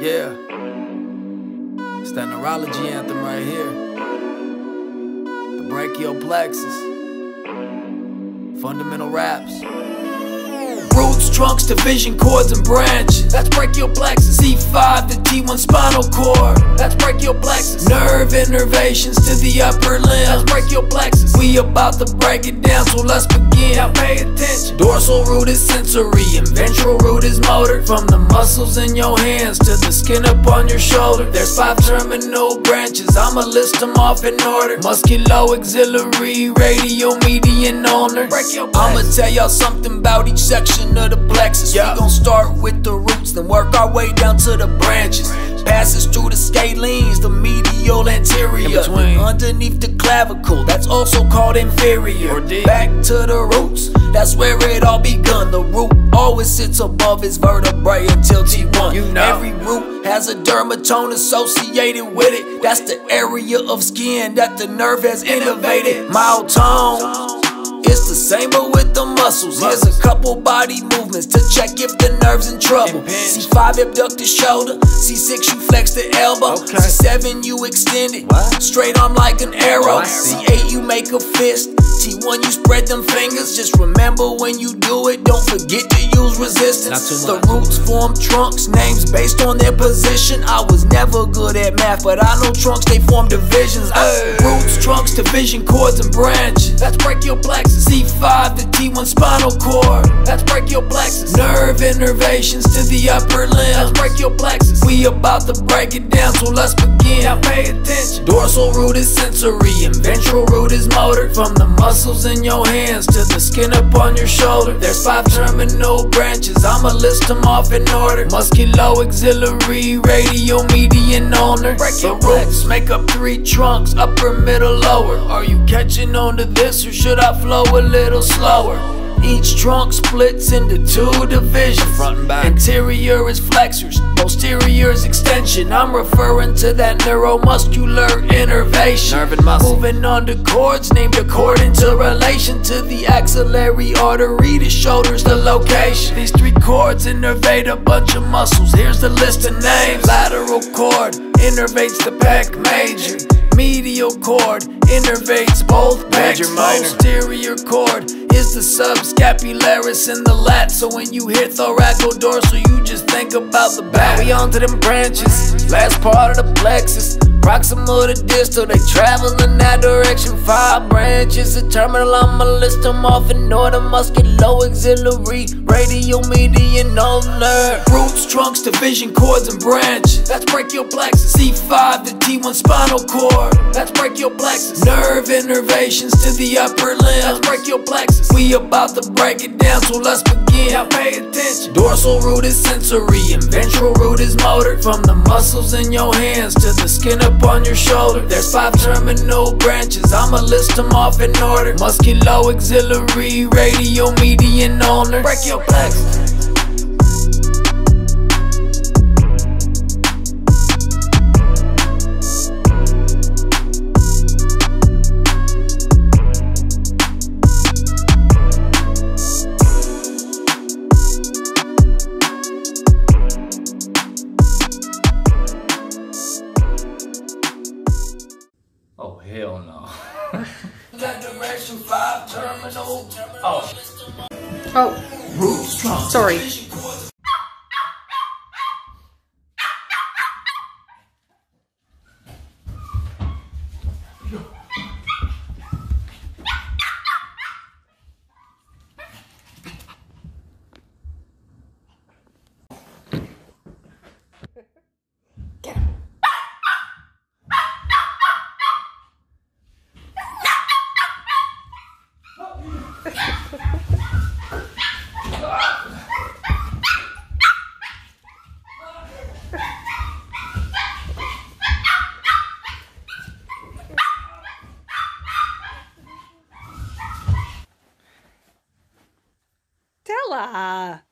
Yeah. It's that neurology anthem right here. The brachial plexus. Fundamental raps. Roots, trunks, division cords, and branches. That's brachial plexus. C5 to T1 spinal cord. That's brachial plexus. Nerve innervations to the upper limb. That's brachial plexus. We about to break it down, so let's begin. Now pay attention. Dorsal root is sensory, and ventral root is motor. From the muscles in your hands to the skin up on your shoulder. There's five terminal branches. I'ma list them off in order. Musculoaxillary, radial, median, ulnar. I'ma tell y'all something about each section of the plexus. Yeah. We gon' start with the roots, then work our way down to the branches. Passes through the scalenes, the medial anterior. Underneath the clavicle, that's also called inferior. Back to the roots, that's where it all begun. The root always sits above its vertebrae until T1. You know. Every root has a dermatome associated with it. That's the area of skin that the nerve has innervated. Myotomes. It's the same but with the muscles. Here's a couple body movements to check if the nerve's in trouble. C5 abduct the shoulder. C6 you flex the elbow. C7 you extend it. Straight arm like an arrow. C8 you make a fist. T1 you spread them fingers. Just remember when you do it, don't forget to use resistance. The roots form trunks, names based on their position. I was never good at math, but I know trunks they form divisions. Roots, trunks, division cords, and branches. That's brachial plexus. C5 to T1 spinal cord. That's brachial plexus. Nerve innervations to the upper limb. That's brachial plexus. We about to break it down, so let's begin. Now pay attention. Dorsal root is sensory and ventral root is motor. From the muscles in your hands to the skin up on your shoulder. There's five terminal branches. I'ma list them off in order. Musculoaxillary, radial, median, ulnar. The roots make up three trunks, upper, middle, lower. Are you catching on to this or should I flow a little slower. Each trunk splits into two divisions. Front and back. Anterior is flexors, posterior is extension. I'm referring to that neuromuscular innervation. Nerve and muscle. Moving on to cords named according to relation to the axillary artery. The shoulder's the location. These three cords innervate a bunch of muscles. Here's the list of names. Lateral cord innervates the pec major. Medial cord innervates both pecs. Posterior cord is the subscapularis and the lat. So when you hear thoracodorsal, you just think about the back. We onto them branches, last part of the plexus. Proximal to distal, they travel in that direction. Five branches, a terminal, I'ma list them off in order. Musculoaxillary, radial, median, ulnar. Roots, trunks, division cords, and branches. That's brachial plexus. C5 to T1 spinal cord. That's brachial plexus. Nerve innervations to the upper limb. That's brachial plexus. We about to break it down, so let's begin. Now pay attention. Dorsal root is sensory, and ventral root is motor. From the muscles in your hands to the skin up on your shoulder. There's five terminal branches. I'ma list them off in order. Musculoaxillary, radial, median, ulnar. your plexus. Oh, hell no. that direction five terminal. Oh. Oh. Sorry. 啊。